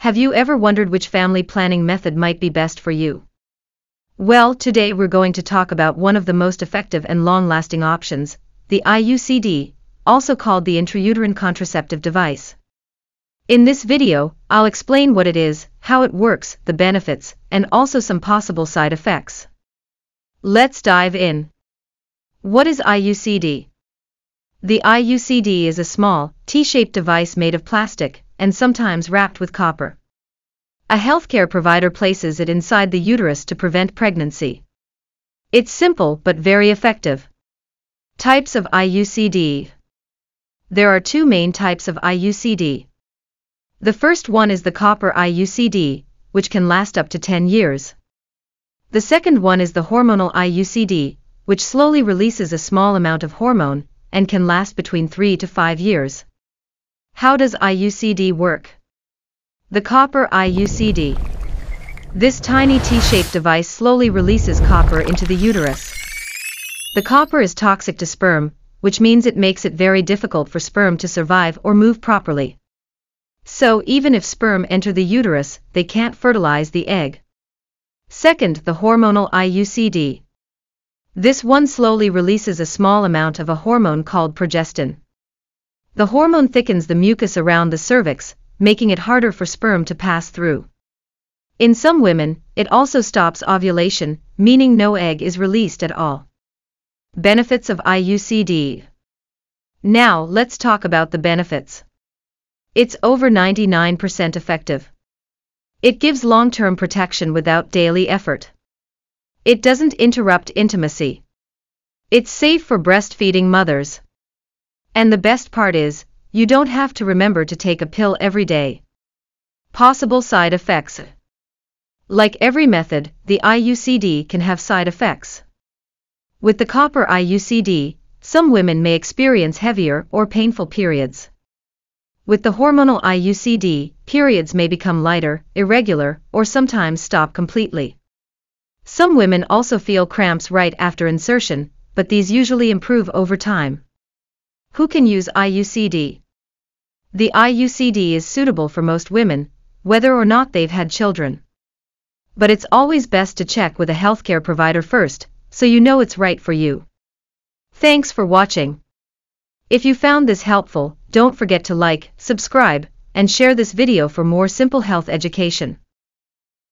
Have you ever wondered which family planning method might be best for you? Well, today we're going to talk about one of the most effective and long-lasting options, the IUCD, also called the intrauterine contraceptive device. In this video, I'll explain what it is, how it works, the benefits, and also some possible side effects. Let's dive in. What is IUCD? The IUCD is a small, T-shaped device made of plastic, and sometimes wrapped with copper. A healthcare provider places it inside the uterus to prevent pregnancy. It's simple but very effective. Types of IUCD There are two main types of IUCD. The first one is the copper IUCD, which can last up to 10 years. The second one is the hormonal IUCD, which slowly releases a small amount of hormone and can last between 3 to 5 years. How does IUCD work? The copper IUCD. This tiny T-shaped device slowly releases copper into the uterus. The copper is toxic to sperm, which means it makes it very difficult for sperm to survive or move properly. So even if sperm enter the uterus, they can't fertilize the egg. Second, the hormonal IUCD. This one slowly releases a small amount of a hormone called progestin. The hormone thickens the mucus around the cervix, making it harder for sperm to pass through. In some women, it also stops ovulation, meaning no egg is released at all. Benefits of IUCD Now let's talk about the benefits. It's over 99% effective. It gives long-term protection without daily effort. It doesn't interrupt intimacy. It's safe for breastfeeding mothers. And the best part is, you don't have to remember to take a pill every day. Possible side effects Like every method, the IUCD can have side effects. With the copper IUCD, some women may experience heavier or painful periods. With the hormonal IUCD, periods may become lighter, irregular, or sometimes stop completely. Some women also feel cramps right after insertion, but these usually improve over time. Who can use IUCD? The IUCD is suitable for most women, whether or not they've had children. But it's always best to check with a healthcare provider first, so you know it's right for you. Thanks for watching. If you found this helpful, don't forget to like, subscribe, and share this video for more simple health education.